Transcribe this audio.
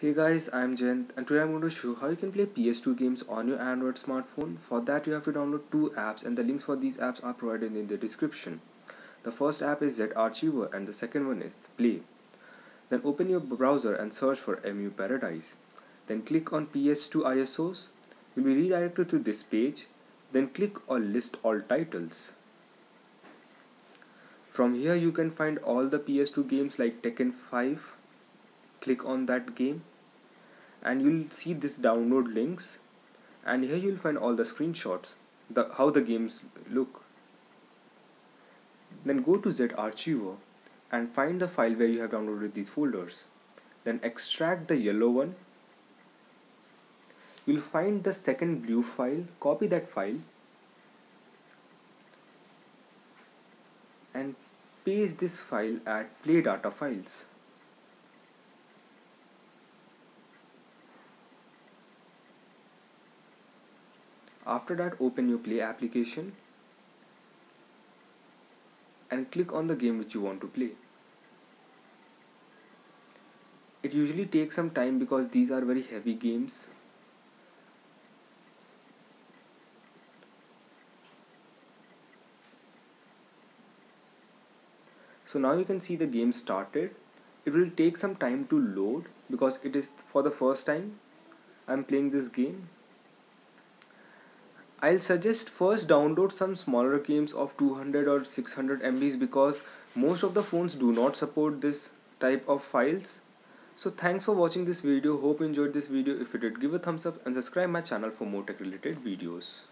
Hey guys, I'm Jayant and today I'm going to show how you can play PS2 games on your Android smartphone. For that you have to download two apps and the links for these apps are provided in the description. The first app is ZArchiver and the second one is Play. Then open your browser and search for EmuParadise. Then click on PS2 ISOs. You'll be redirected to this page. Then click on list all titles. From here you can find all the PS2 games like Tekken 5. Click on that game and you'll see this download links. And here you'll find all the screenshots the how the games look. Then go to ZArchiver and find the file where you have downloaded these folders. Then extract the yellow one. You'll find the second blue file. Copy that file. And paste this file at play data files After that open your play application and click on the game which you want to play. It usually takes some time because these are very heavy games. So now you can see the game started. It will take some time to load because it is for the first time I'm playing this game I'll suggest first download some smaller games of 200 or 600 MBs because most of the phones do not support this type of files. So thanks for watching this video. Hope you enjoyed this video. If you did, give a thumbs up and subscribe my channel for more tech related videos.